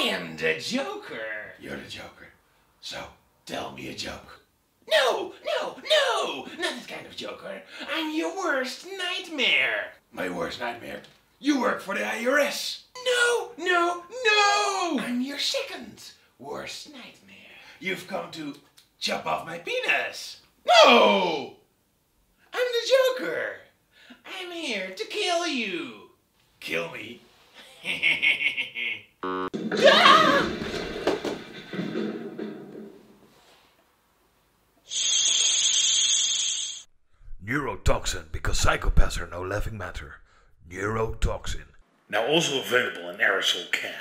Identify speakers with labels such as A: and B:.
A: I am the Joker.
B: You're the Joker. So, tell me a joke.
A: No, no, no! Not this kind of Joker. I'm your worst nightmare.
B: My worst nightmare. You work for the IRS.
A: No, no, no! I'm your second worst nightmare.
B: You've come to chop off my penis.
A: No! I'm the Joker. I'm here to kill you.
B: Kill me.
C: Neurotoxin, because psychopaths are no laughing matter. Neurotoxin.
D: Now also available in aerosol can.